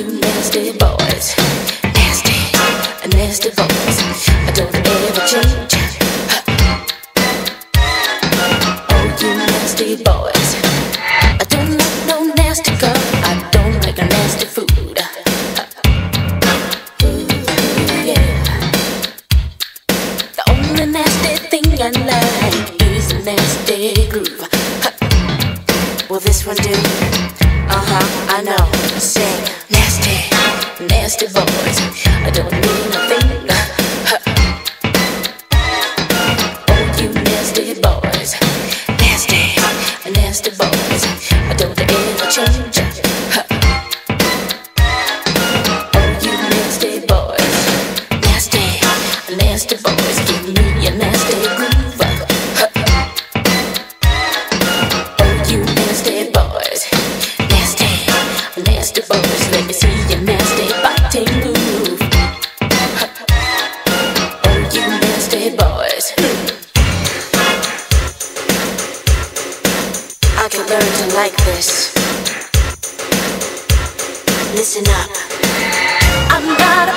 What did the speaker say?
you nasty boys, nasty, nasty boys. I don't ever change. Oh, you nasty boys. I don't like no nasty girl. I don't like a nasty food. The only nasty thing I like is a nasty groove. Will this one do? Uh huh, I know. Sing I don't mean a thing. Oh, you nasty boys, nasty, nasty boys. Don't ever change. Oh, you nasty boys, nasty, nasty boys. Give me nasty groove. Oh, you nasty boys, nasty, nasty boys. Let me see your nasty learn to like this. Listen up. I'm not.